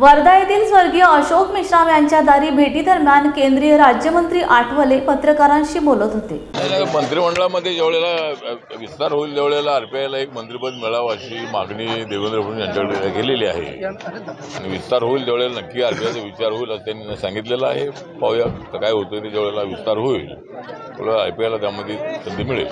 वर्धा येथील स्वर्गीय अशोक मेश्राम यांच्या दारी भेटीदरम्यान केंद्रीय राज्यमंत्री आठवले पत्रकारांशी बोलत होते. मंत्रिमंडळामध्ये जेवढ्याला विस्तार होईल तेवढ्याला आरपीआयला एक मंत्रिपद मिळावं अशी मागणी देवेंद्र फडणवीस यांच्याकडे केलेली आहे. आणि विस्तार होईल त्यावेळेला नक्की आरपीआयचा विचार होईल असं त्यांनी सांगितलेलं आहे. पाहूया तर काय होतं ते ज्यावेळेला विस्तार होईल त्यावेळेला आरपीआयला त्यामध्ये संधी मिळेल.